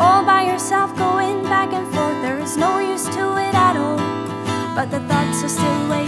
all by yourself, going back and forth. There is no use to it at all. But the thoughts are still way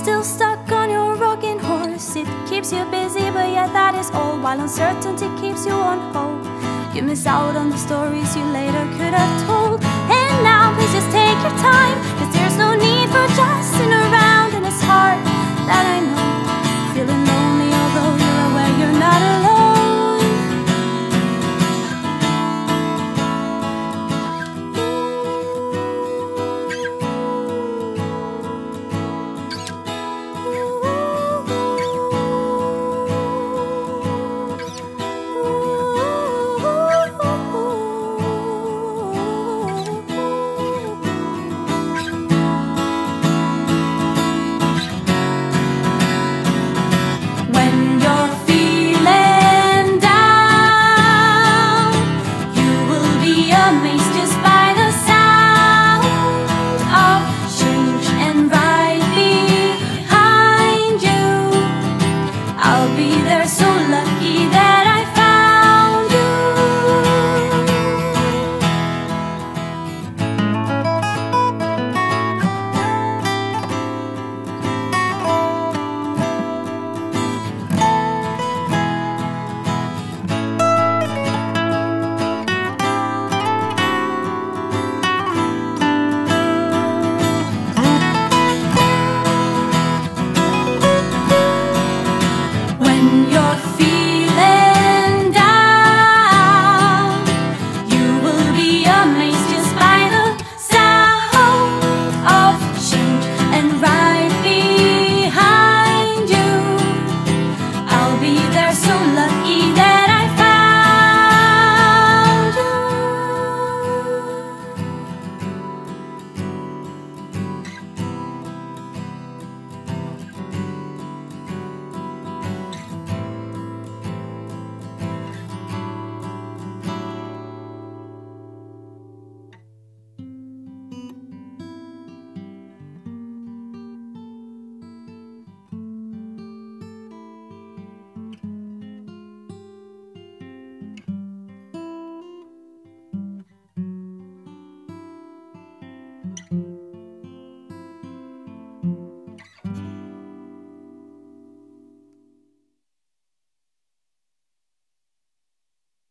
Still stuck on your rocking horse, it keeps you busy, but yet that is all. While uncertainty keeps you on hold, you miss out on the stories you later could have told. And now, please just take your time.